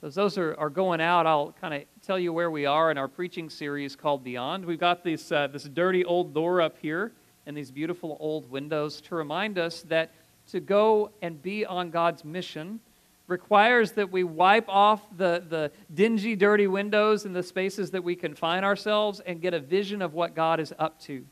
So, as those are, are going out, I'll kind of tell you where we are in our preaching series called Beyond. We've got this, uh, this dirty old door up here and these beautiful old windows to remind us that to go and be on God's mission requires that we wipe off the, the dingy, dirty windows and the spaces that we confine ourselves and get a vision of what God is up to.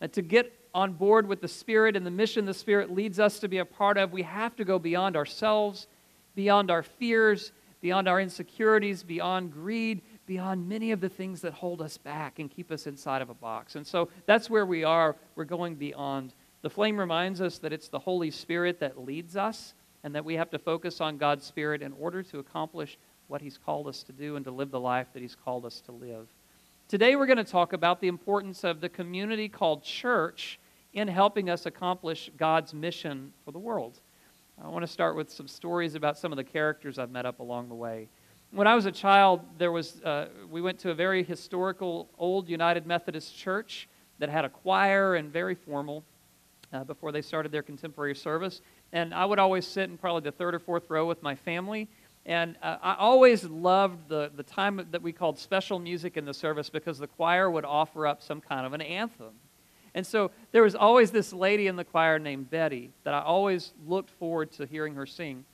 And to get on board with the Spirit and the mission the Spirit leads us to be a part of, we have to go beyond ourselves, beyond our fears beyond our insecurities, beyond greed, beyond many of the things that hold us back and keep us inside of a box. And so that's where we are. We're going beyond. The flame reminds us that it's the Holy Spirit that leads us and that we have to focus on God's Spirit in order to accomplish what He's called us to do and to live the life that He's called us to live. Today, we're going to talk about the importance of the community called church in helping us accomplish God's mission for the world. I want to start with some stories about some of the characters I've met up along the way. When I was a child, there was uh, we went to a very historical old United Methodist church that had a choir and very formal uh, before they started their contemporary service. And I would always sit in probably the third or fourth row with my family. And uh, I always loved the, the time that we called special music in the service because the choir would offer up some kind of an anthem. And so there was always this lady in the choir named Betty that I always looked forward to hearing her sing.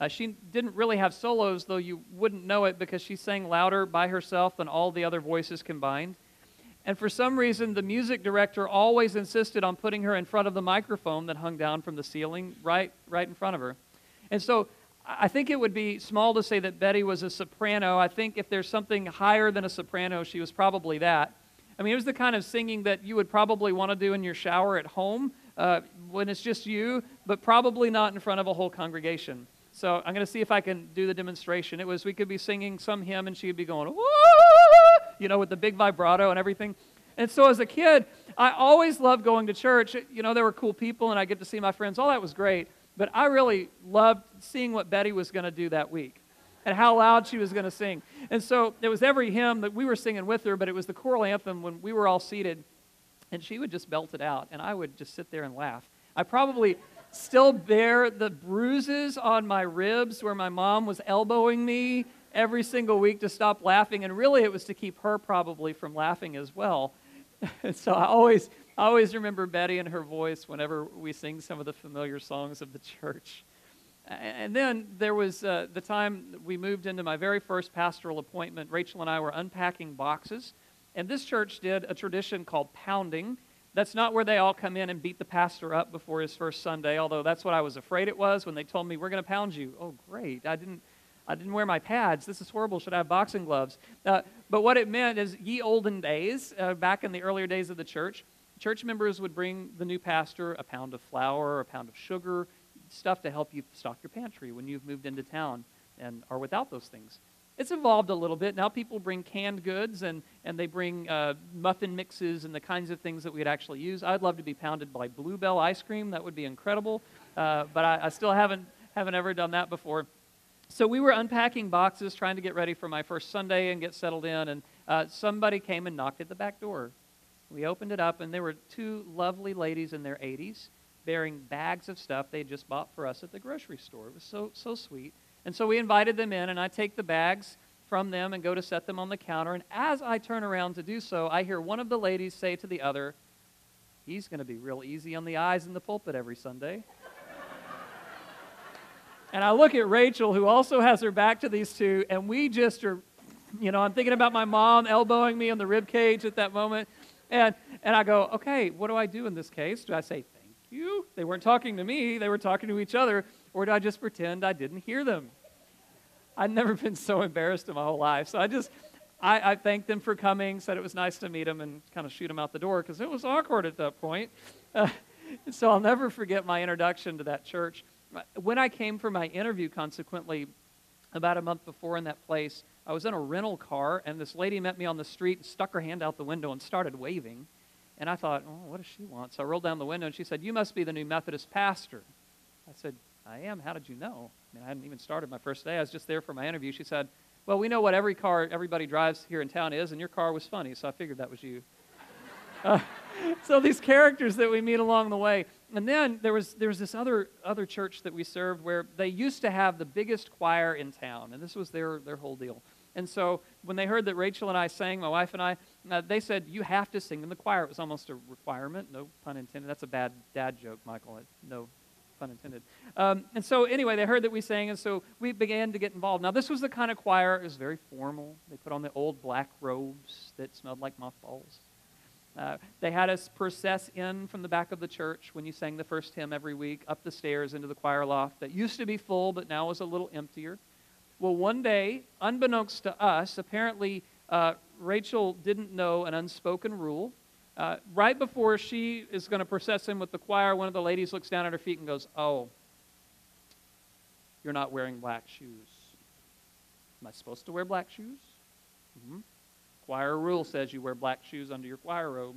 Uh, she didn't really have solos, though you wouldn't know it because she sang louder by herself than all the other voices combined. And for some reason, the music director always insisted on putting her in front of the microphone that hung down from the ceiling right, right in front of her. And so I think it would be small to say that Betty was a soprano. I think if there's something higher than a soprano, she was probably that. I mean, it was the kind of singing that you would probably want to do in your shower at home uh, when it's just you, but probably not in front of a whole congregation. So I'm going to see if I can do the demonstration. It was we could be singing some hymn and she would be going, you know, with the big vibrato and everything. And so as a kid, I always loved going to church. You know, there were cool people and I get to see my friends. All that was great. But I really loved seeing what Betty was going to do that week and how loud she was going to sing. And so it was every hymn that we were singing with her, but it was the choral anthem when we were all seated, and she would just belt it out, and I would just sit there and laugh. I probably still bear the bruises on my ribs where my mom was elbowing me every single week to stop laughing, and really it was to keep her probably from laughing as well. and so I always, I always remember Betty and her voice whenever we sing some of the familiar songs of the church. And then there was uh, the time we moved into my very first pastoral appointment. Rachel and I were unpacking boxes. And this church did a tradition called pounding. That's not where they all come in and beat the pastor up before his first Sunday, although that's what I was afraid it was when they told me, We're going to pound you. Oh, great. I didn't, I didn't wear my pads. This is horrible. Should I have boxing gloves? Uh, but what it meant is, ye olden days, uh, back in the earlier days of the church, church members would bring the new pastor a pound of flour, a pound of sugar, stuff to help you stock your pantry when you've moved into town and are without those things. It's evolved a little bit. Now people bring canned goods and, and they bring uh, muffin mixes and the kinds of things that we'd actually use. I'd love to be pounded by Blue Bell ice cream. That would be incredible. Uh, but I, I still haven't, haven't ever done that before. So we were unpacking boxes, trying to get ready for my first Sunday and get settled in. And uh, somebody came and knocked at the back door. We opened it up, and there were two lovely ladies in their 80s bearing bags of stuff they just bought for us at the grocery store. It was so, so sweet. And so we invited them in, and I take the bags from them and go to set them on the counter. And as I turn around to do so, I hear one of the ladies say to the other, He's going to be real easy on the eyes in the pulpit every Sunday. and I look at Rachel, who also has her back to these two, and we just are, you know, I'm thinking about my mom elbowing me on the rib cage at that moment. And, and I go, okay, what do I do in this case? Do I say you? They weren't talking to me, they were talking to each other. Or did I just pretend I didn't hear them? I'd never been so embarrassed in my whole life. So I just, I, I thanked them for coming, said it was nice to meet them, and kind of shoot them out the door because it was awkward at that point. Uh, so I'll never forget my introduction to that church. When I came for my interview, consequently, about a month before in that place, I was in a rental car, and this lady met me on the street and stuck her hand out the window and started waving. And I thought, oh, what does she want? So I rolled down the window and she said, You must be the new Methodist pastor. I said, I am. How did you know? I mean, I hadn't even started my first day. I was just there for my interview. She said, Well, we know what every car everybody drives here in town is, and your car was funny, so I figured that was you. Uh, so these characters that we meet along the way. And then there was, there was this other, other church that we served where they used to have the biggest choir in town, and this was their, their whole deal. And so when they heard that Rachel and I sang, my wife and I, uh, they said, You have to sing in the choir. It was almost a requirement. No pun intended. That's a bad dad joke, Michael. No pun intended. Um, and so, anyway, they heard that we sang, and so we began to get involved. Now, this was the kind of choir, it was very formal. They put on the old black robes that smelled like mothballs. Uh, they had us process in from the back of the church when you sang the first hymn every week, up the stairs into the choir loft that used to be full but now was a little emptier. Well, one day, unbeknownst to us, apparently uh, Rachel didn't know an unspoken rule. Uh, right before she is going to process in with the choir, one of the ladies looks down at her feet and goes, Oh, you're not wearing black shoes. Am I supposed to wear black shoes? Mm-hmm. Choir rule says you wear black shoes under your choir robe.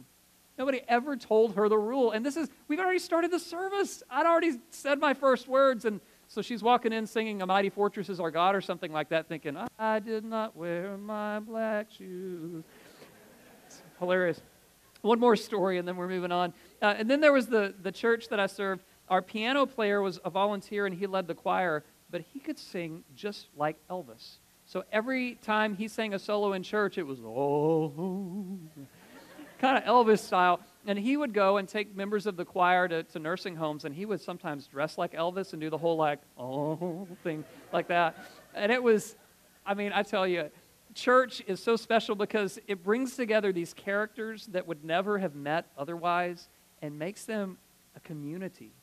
Nobody ever told her the rule. And this is, we've already started the service. I'd already said my first words. And so she's walking in singing A Mighty Fortress is Our God or something like that, thinking, I did not wear my black shoes. It's hilarious. One more story, and then we're moving on. Uh, and then there was the, the church that I served. Our piano player was a volunteer, and he led the choir, but he could sing just like Elvis. So every time he sang a solo in church, it was, oh, kind of Elvis style. And he would go and take members of the choir to, to nursing homes, and he would sometimes dress like Elvis and do the whole, like, oh, thing like that. And it was, I mean, I tell you, church is so special because it brings together these characters that would never have met otherwise and makes them a community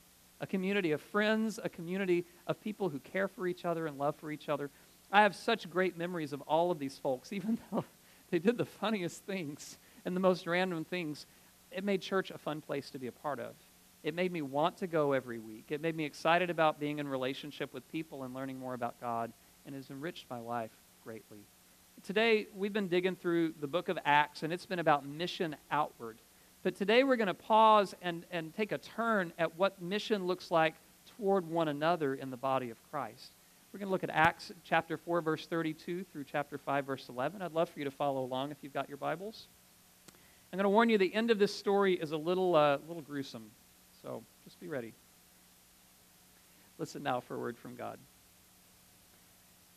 a community of friends, a community of people who care for each other and love for each other. I have such great memories of all of these folks, even though they did the funniest things and the most random things. It made church a fun place to be a part of. It made me want to go every week. It made me excited about being in relationship with people and learning more about God, and has enriched my life greatly. Today, we've been digging through the book of Acts, and it's been about mission outward. But today, we're going to pause and, and take a turn at what mission looks like toward one another in the body of Christ. We're going to look at Acts chapter 4, verse 32 through chapter 5, verse 11. I'd love for you to follow along if you've got your Bibles. I'm going to warn you the end of this story is a little, uh, little gruesome, so just be ready. Listen now for a word from God.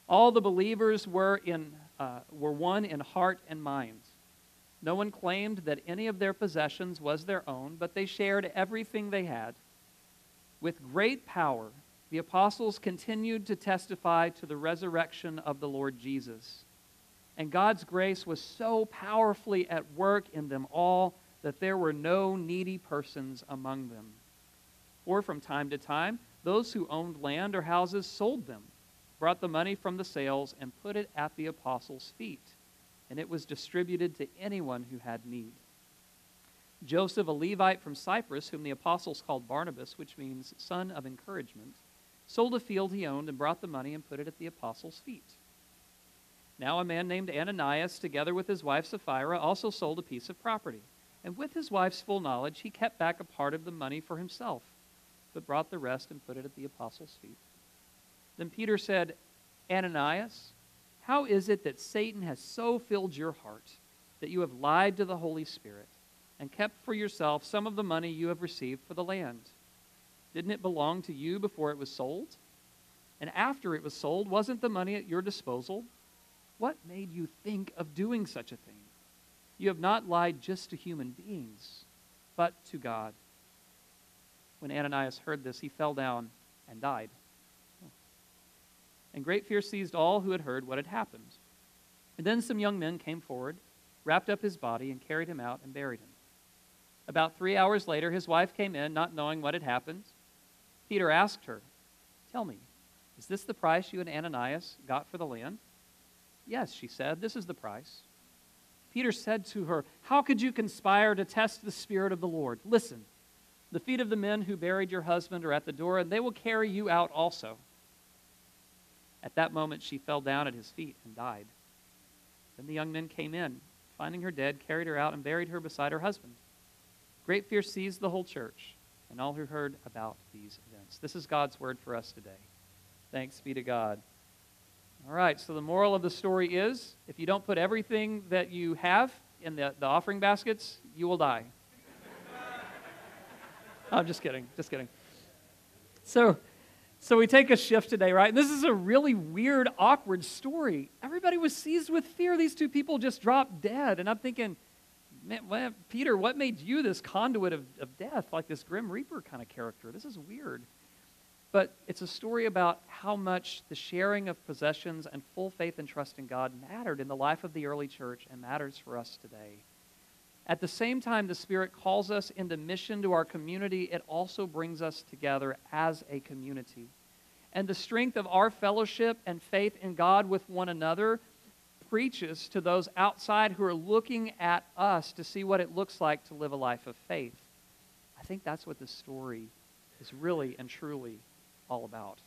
All the believers were, in, uh, were one in heart and mind. No one claimed that any of their possessions was their own, but they shared everything they had. With great power, the apostles continued to testify to the resurrection of the Lord Jesus. And God's grace was so powerfully at work in them all that there were no needy persons among them. Or from time to time, those who owned land or houses sold them brought the money from the sales and put it at the apostles' feet, and it was distributed to anyone who had need. Joseph, a Levite from Cyprus, whom the apostles called Barnabas, which means son of encouragement, sold a field he owned and brought the money and put it at the apostles' feet. Now, a man named Ananias, together with his wife Sapphira, also sold a piece of property. And with his wife's full knowledge, he kept back a part of the money for himself, but brought the rest and put it at the apostles' feet. Then Peter said, Ananias, how is it that Satan has so filled your heart that you have lied to the Holy Spirit and kept for yourself some of the money you have received for the land? Didn't it belong to you before it was sold? And after it was sold, wasn't the money at your disposal? What made you think of doing such a thing? You have not lied just to human beings, but to God. When Ananias heard this, he fell down and died and great fear seized all who had heard what had happened. And then some young men came forward, wrapped up his body, and carried him out and buried him. About three hours later, his wife came in, not knowing what had happened. Peter asked her, Tell me, is this the price you and Ananias got for the land? Yes, she said, This is the price. Peter said to her, How could you conspire to test the Spirit of the Lord? Listen, the feet of the men who buried your husband are at the door, and they will carry you out also. At that moment, she fell down at his feet and died. Then the young men came in, finding her dead, carried her out, and buried her beside her husband. Great fear seized the whole church and all who heard about these events. This is God's word for us today. Thanks be to God. All right, so the moral of the story is if you don't put everything that you have in the, the offering baskets, you will die. I'm just kidding, just kidding. So, so we take a shift today, right? And this is a really weird, awkward story. Everybody was seized with fear. These two people just dropped dead. And I'm thinking, man, Peter, what made you this conduit of, of death, like this Grim Reaper kind of character? This is weird. But it's a story about how much the sharing of possessions and full faith and trust in God mattered in the life of the early church and matters for us today. At the same time, the Spirit calls us into mission to our community, it also brings us together as a community. And the strength of our fellowship and faith in God with one another preaches to those outside who are looking at us to see what it looks like to live a life of faith. I think that's what this story is really and truly all about.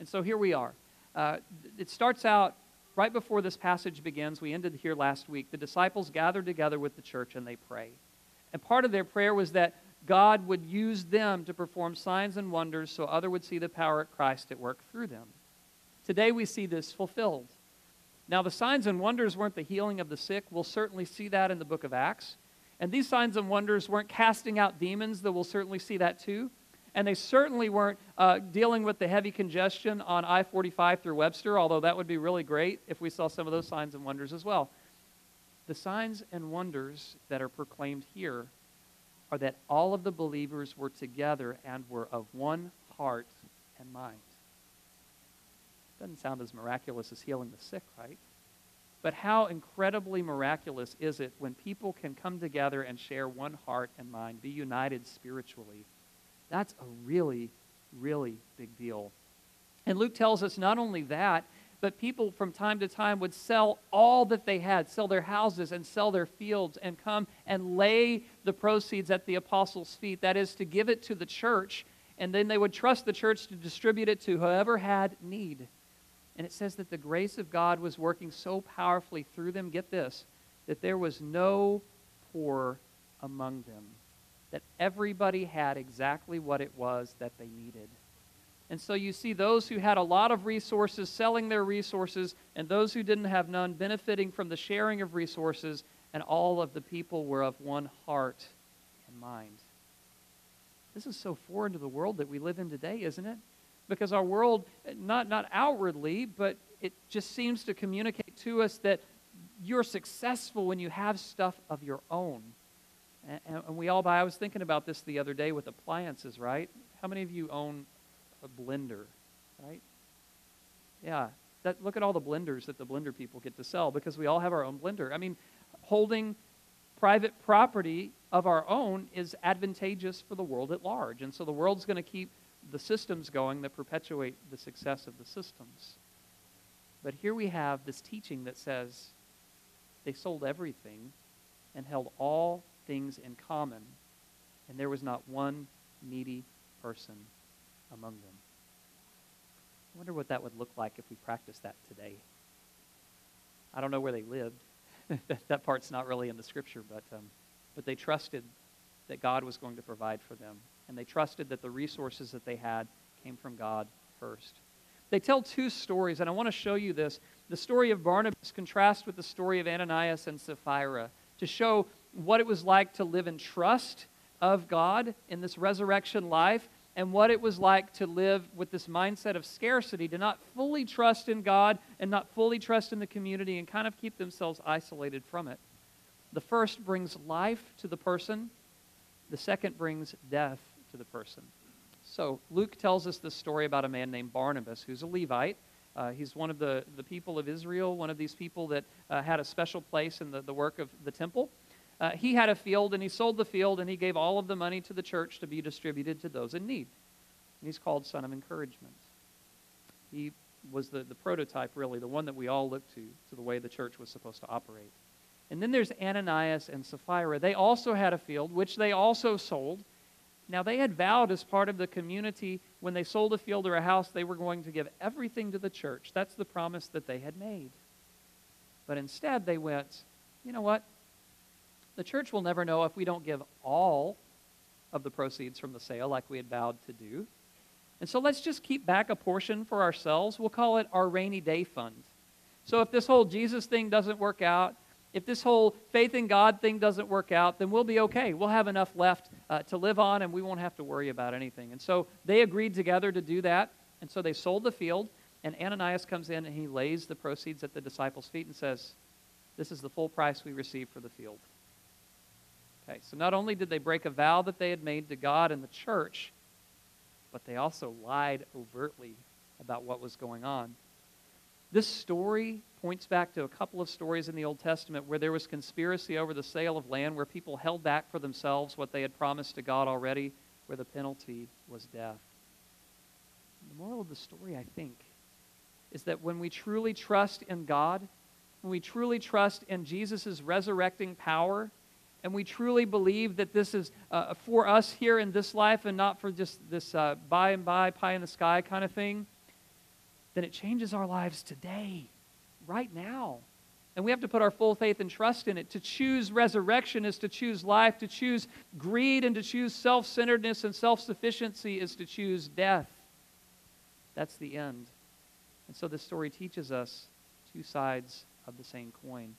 And so here we are. Uh, it starts out right before this passage begins. We ended here last week. The disciples gathered together with the church and they pray. And part of their prayer was that God would use them to perform signs and wonders so other would see the power of Christ at work through them. Today we see this fulfilled. Now, the signs and wonders weren't the healing of the sick. We'll certainly see that in the book of Acts. And these signs and wonders weren't casting out demons, though we'll certainly see that too. And they certainly weren't uh, dealing with the heavy congestion on I 45 through Webster, although that would be really great if we saw some of those signs and wonders as well. The signs and wonders that are proclaimed here are that all of the believers were together and were of one heart and mind. Doesn't sound as miraculous as healing the sick, right? But how incredibly miraculous is it when people can come together and share one heart and mind, be united spiritually? That's a really, really big deal. And Luke tells us not only that, but people from time to time would sell all that they had, sell their houses and sell their fields, and come and lay the proceeds at the apostles' feet. That is, to give it to the church, and then they would trust the church to distribute it to whoever had need. And it says that the grace of God was working so powerfully through them, get this, that there was no poor among them. That everybody had exactly what it was that they needed. And so you see those who had a lot of resources selling their resources, and those who didn't have none benefiting from the sharing of resources, and all of the people were of one heart and mind. This is so foreign to the world that we live in today, isn't it? because our world, not, not outwardly, but it just seems to communicate to us that you're successful when you have stuff of your own. And, and, we all buy, I was thinking about this the other day with appliances, right? How many of you own a blender, right? Yeah. That, look at all the blenders that the blender people get to sell because we all have our own blender. I mean, holding private property of our own is advantageous for the world at large. And so the world's going to keep the systems going that perpetuate the success of the systems. But here we have this teaching that says they sold everything and held all things in common, and there was not one needy person among them. I wonder what that would look like if we practiced that today. I don't know where they lived. that part's not really in the scripture, but, um, but they trusted that God was going to provide for them and they trusted that the resources that they had came from God first. They tell two stories, and I want to show you this. The story of Barnabas contrasts with the story of Ananias and Sapphira to show what it was like to live in trust of God in this resurrection life and what it was like to live with this mindset of scarcity, to not fully trust in God and not fully trust in the community and kind of keep themselves isolated from it. The first brings life to the person, the second brings death to the person. So Luke tells us this story about a man named Barnabas who's a Levite. Uh, he's one of the, the people of Israel, one of these people that uh, had a special place in the, the work of the temple. Uh, he had a field and he sold the field and he gave all of the money to the church to be distributed to those in need. And he's called Son of Encouragement. He was the, the prototype, really, the one that we all look to, to the way the church was supposed to operate. And then there's Ananias and Sapphira. They also had a field, which they also sold. Now, they had vowed as part of the community when they sold a field or a house, they were going to give everything to the church. That's the promise that they had made. But instead, they went, you know what? The church will never know if we don't give all of the proceeds from the sale like we had vowed to do. And so let's just keep back a portion for ourselves. We'll call it our rainy day fund. So if this whole Jesus thing doesn't work out, if this whole faith in God thing doesn't work out, then we'll be okay. We'll have enough left uh, to live on, and we won't have to worry about anything. And so they agreed together to do that. And so they sold the field, and Ananias comes in and he lays the proceeds at the disciples' feet and says, This is the full price we received for the field. Okay, so not only did they break a vow that they had made to God and the church, but they also lied overtly about what was going on. This story points back to a couple of stories in the Old Testament where there was conspiracy over the sale of land, where people held back for themselves what they had promised to God already, where the penalty was death. The moral of the story, I think, is that when we truly trust in God, when we truly trust in Jesus' resurrecting power, and we truly believe that this is uh, for us here in this life and not for just this uh, by and by, pie in the sky kind of thing, then it changes our lives today, right now. And we have to put our full faith and trust in it. To choose resurrection is to choose life. To choose greed and to choose self centeredness and self sufficiency is to choose death. That's the end. And so this story teaches us two sides of the same coin.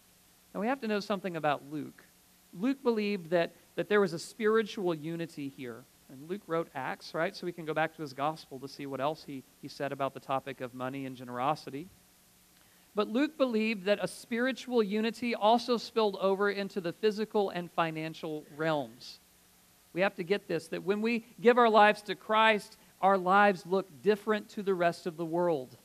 Now we have to know something about Luke. Luke believed that, that there was a spiritual unity here. And Luke wrote Acts, right? So we can go back to his gospel to see what else he, he said about the topic of money and generosity. But Luke believed that a spiritual unity also spilled over into the physical and financial realms. We have to get this that when we give our lives to Christ, our lives look different to the rest of the world.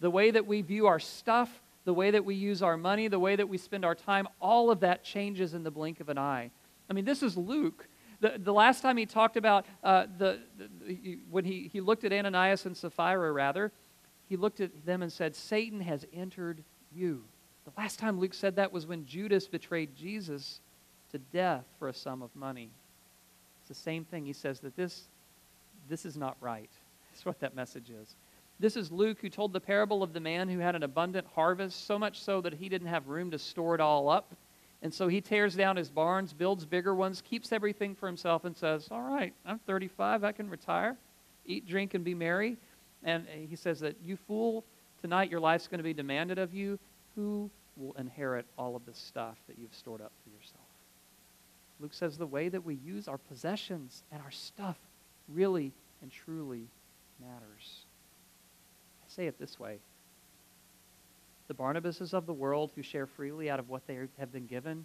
The way that we view our stuff, the way that we use our money, the way that we spend our time, all of that changes in the blink of an eye. I mean, this is Luke. The, the last time he talked about uh, the, the, when he, he looked at Ananias and Sapphira, rather, he looked at them and said, Satan has entered you. The last time Luke said that was when Judas betrayed Jesus to death for a sum of money. It's the same thing. He says that this, this is not right. That's what that message is. This is Luke who told the parable of the man who had an abundant harvest, so much so that he didn't have room to store it all up. And so he tears down his barns, builds bigger ones, keeps everything for himself, and says, All right, I'm 35, I can retire, eat, drink, and be merry. And he says that, You fool, tonight your life's going to be demanded of you. Who will inherit all of this stuff that you've stored up for yourself? Luke says the way that we use our possessions and our stuff really and truly matters say it this way the Barnabases of the world who share freely out of what they have been given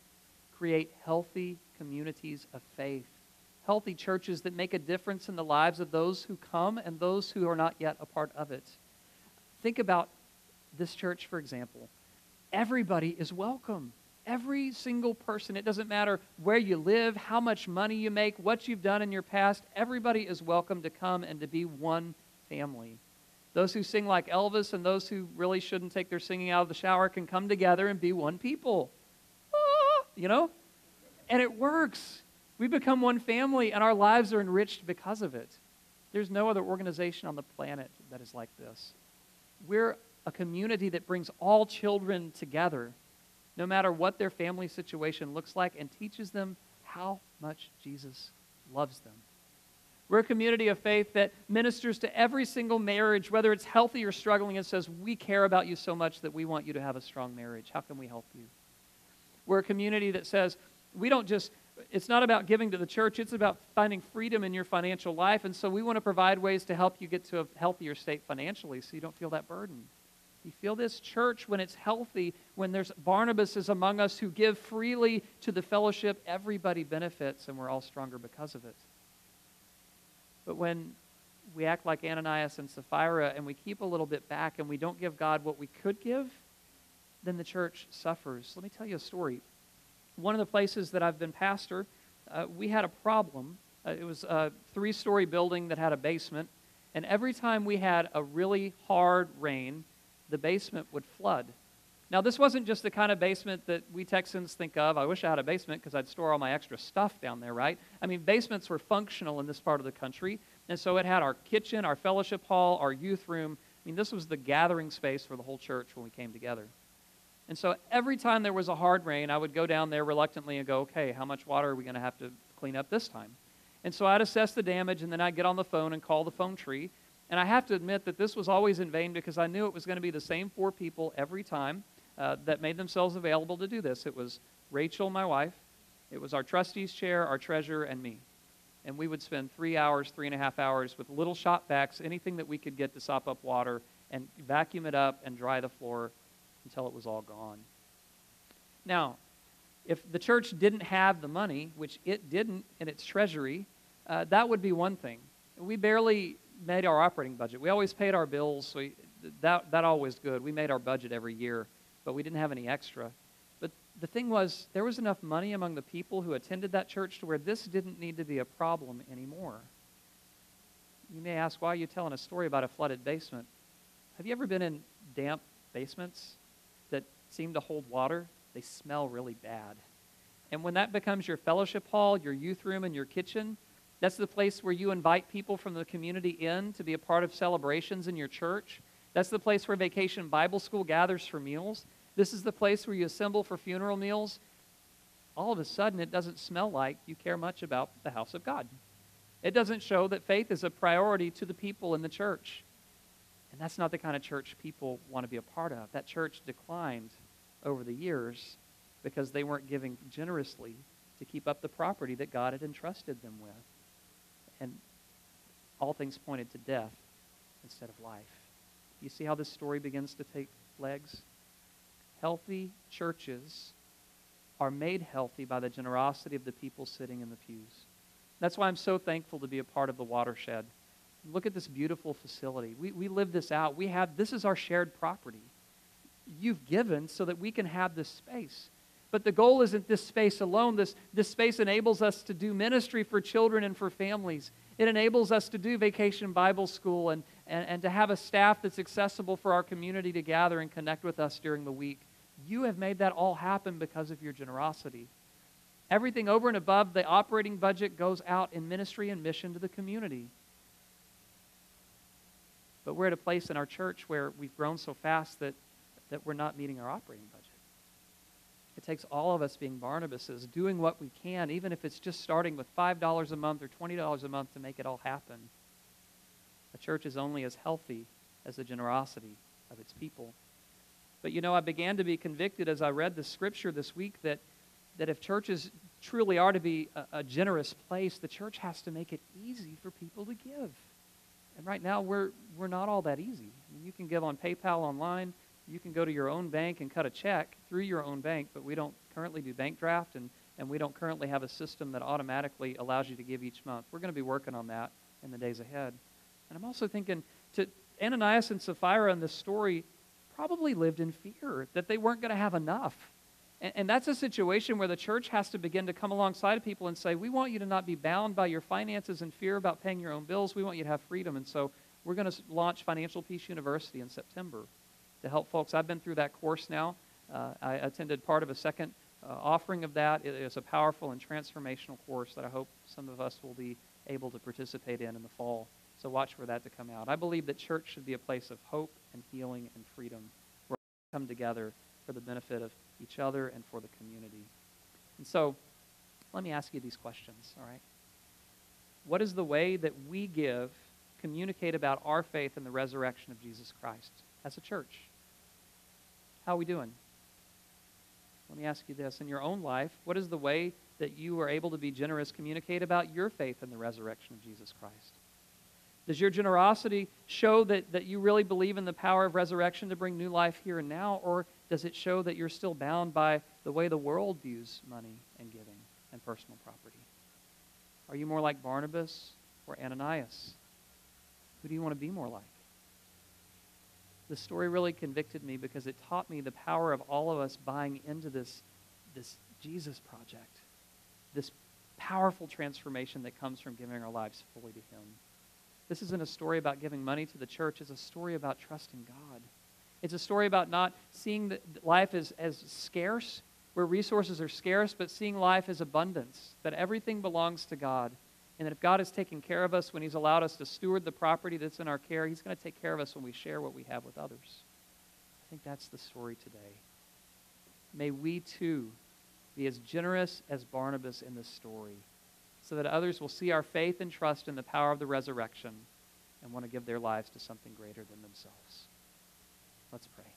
create healthy communities of faith, healthy churches that make a difference in the lives of those who come and those who are not yet a part of it. Think about this church, for example. Everybody is welcome. Every single person, it doesn't matter where you live, how much money you make, what you've done in your past, everybody is welcome to come and to be one family. Those who sing like Elvis and those who really shouldn't take their singing out of the shower can come together and be one people. Ah, you know? And it works. We become one family and our lives are enriched because of it. There's no other organization on the planet that is like this. We're a community that brings all children together, no matter what their family situation looks like, and teaches them how much Jesus loves them. We're a community of faith that ministers to every single marriage, whether it's healthy or struggling, and says, We care about you so much that we want you to have a strong marriage. How can we help you? We're a community that says, We don't just, it's not about giving to the church, it's about finding freedom in your financial life. And so we want to provide ways to help you get to a healthier state financially so you don't feel that burden. You feel this church when it's healthy, when there's Barnabases among us who give freely to the fellowship, everybody benefits and we're all stronger because of it. But when we act like Ananias and Sapphira and we keep a little bit back and we don't give God what we could give, then the church suffers. Let me tell you a story. One of the places that I've been pastor, uh, we had a problem. Uh, it was a three story building that had a basement, and every time we had a really hard rain, the basement would flood. Now, this wasn't just the kind of basement that we Texans think of. I wish I had a basement because I'd store all my extra stuff down there, right? I mean, basements were functional in this part of the country. And so it had our kitchen, our fellowship hall, our youth room. I mean, this was the gathering space for the whole church when we came together. And so every time there was a hard rain, I would go down there reluctantly and go, okay, how much water are we going to have to clean up this time? And so I'd assess the damage, and then I'd get on the phone and call the phone tree. And I have to admit that this was always in vain because I knew it was going to be the same four people every time uh, that made themselves available to do this. It was Rachel, my wife, it was our trustees chair, our treasurer, and me. And we would spend three hours, three and a half hours with little shop vacs, anything that we could get to sop up water, and vacuum it up and dry the floor until it was all gone. Now, if the church didn't have the money, which it didn't in its treasury, uh, that would be one thing. We barely made our operating budget. We always paid our bills, so that, that always good. We made our budget every year, but we didn't have any extra. But the thing was, there was enough money among the people who attended that church to where this didn't need to be a problem anymore. You may ask, why are you telling a story about a flooded basement? Have you ever been in damp basements that seem to hold water? They smell really bad. And when that becomes your fellowship hall, your youth room, and your kitchen, that's the place where you invite people from the community in to be a part of celebrations in your church. That's the place where Vacation Bible School gathers for meals. This is the place where you assemble for funeral meals. All of a sudden, it doesn't smell like you care much about the house of God. It doesn't show that faith is a priority to the people in the church. And that's not the kind of church people want to be a part of. That church declined over the years because they weren't giving generously to keep up the property that God had entrusted them with. And all things pointed to death instead of life. You see how this story begins to take legs? Healthy churches are made healthy by the generosity of the people sitting in the pews. That's why I'm so thankful to be a part of the watershed. Look at this beautiful facility. We, we live this out. We have this is our shared property. You've given so that we can have this space. But the goal isn't this space alone. This, this space enables us to do ministry for children and for families. It enables us to do vacation Bible school and, and, and to have a staff that's accessible for our community to gather and connect with us during the week. You have made that all happen because of your generosity. Everything over and above the operating budget goes out in ministry and mission to the community. But we're at a place in our church where we've grown so fast that, that we're not meeting our operating budget. It takes all of us being Barnabases, doing what we can, even if it's just starting with $5 a month or $20 a month to make it all happen. A church is only as healthy as the generosity of its people. But you know, I began to be convicted as I read the scripture this week that, that if churches truly are to be a, a generous place, the church has to make it easy for people to give. And right now, we're, we're not all that easy. I mean, you can give on PayPal online you can go to your own bank and cut a check through your own bank, but we don't currently do bank draft and, and we don't currently have a system that automatically allows you to give each month. We're going to be working on that in the days ahead. And I'm also thinking to Ananias and Sapphira in this story probably lived in fear that they weren't going to have enough. And, and that's a situation where the church has to begin to come alongside of people and say, We want you to not be bound by your finances and fear about paying your own bills. We want you to have freedom. And so we're going to launch Financial Peace University in September to help folks. I've been through that course now. Uh, I attended part of a second uh, offering of that. It is a powerful and transformational course that I hope some of us will be able to participate in in the fall. So watch for that to come out. I believe that church should be a place of hope and healing and freedom where we come together for the benefit of each other and for the community. And so let me ask you these questions, all right? What is the way that we give, communicate about our faith in the resurrection of Jesus Christ as a church? How are we doing? Let me ask you this. In your own life, what is the way that you are able to be generous, communicate about your faith in the resurrection of Jesus Christ? Does your generosity show that, that you really believe in the power of resurrection to bring new life here and now, or does it show that you're still bound by the way the world views money and giving and personal property? Are you more like Barnabas or Ananias? Who do you want to be more like? the story really convicted me because it taught me the power of all of us buying into this, this Jesus project, this powerful transformation that comes from giving our lives fully to Him. This isn't a story about giving money to the church, it's a story about trusting God. It's a story about not seeing life as, as scarce, where resources are scarce, but seeing life as abundance, that everything belongs to God and that if God has taken care of us when He's allowed us to steward the property that's in our care, He's going to take care of us when we share what we have with others. I think that's the story today. May we too be as generous as Barnabas in this story so that others will see our faith and trust in the power of the resurrection and want to give their lives to something greater than themselves. Let's pray.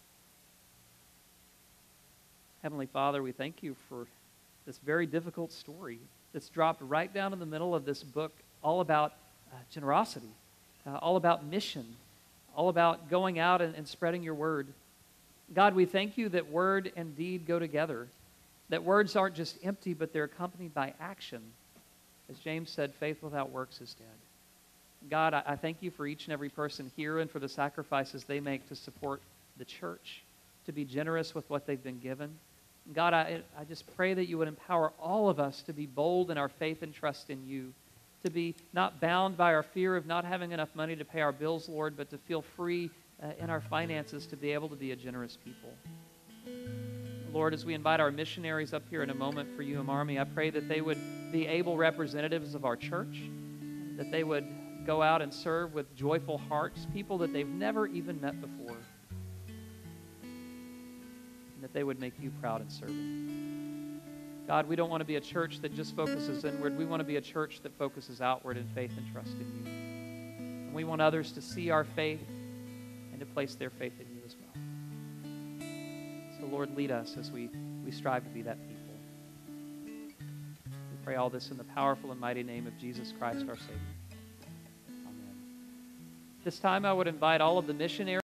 Heavenly Father, we thank you for this very difficult story that's dropped right down in the middle of this book, all about uh, generosity, uh, all about mission, all about going out and, and spreading your word. God, we thank you that word and deed go together, that words aren't just empty, but they're accompanied by action. As James said, faith without works is dead. God, I, I thank you for each and every person here and for the sacrifices they make to support the church, to be generous with what they've been given. God, I, I just pray that you would empower all of us to be bold in our faith and trust in you, to be not bound by our fear of not having enough money to pay our bills, Lord, but to feel free uh, in our finances to be able to be a generous people. Lord, as we invite our missionaries up here in a moment for UM Army, I pray that they would be able representatives of our church, that they would go out and serve with joyful hearts, people that they've never even met before and that they would make you proud in serving. God, we don't want to be a church that just focuses inward. We want to be a church that focuses outward in faith and trust in you. And we want others to see our faith and to place their faith in you. So, Lord, lead us as we, we strive to be that people. We pray all this in the powerful and mighty name of Jesus Christ, our Savior. Amen. This time, I would invite all of the missionaries.